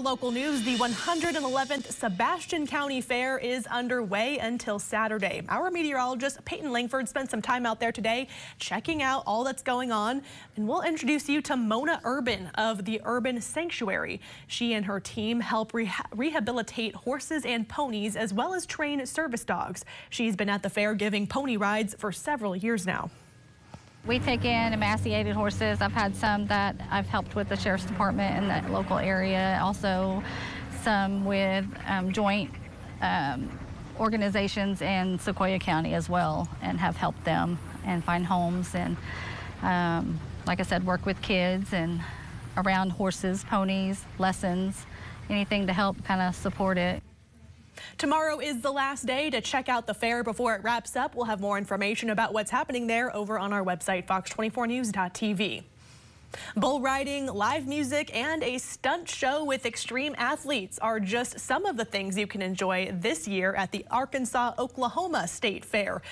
local news, the 111th Sebastian County Fair is underway until Saturday. Our meteorologist Peyton Langford spent some time out there today checking out all that's going on, and we'll introduce you to Mona Urban of the Urban Sanctuary. She and her team help reha rehabilitate horses and ponies as well as train service dogs. She's been at the fair giving pony rides for several years now. We take in emaciated horses. I've had some that I've helped with the Sheriff's Department in the local area. Also, some with um, joint um, organizations in Sequoyah County as well and have helped them and find homes and, um, like I said, work with kids and around horses, ponies, lessons, anything to help kind of support it. Tomorrow is the last day to check out the fair before it wraps up. We'll have more information about what's happening there over on our website, fox24news.tv. Bull riding, live music, and a stunt show with extreme athletes are just some of the things you can enjoy this year at the Arkansas-Oklahoma State Fair.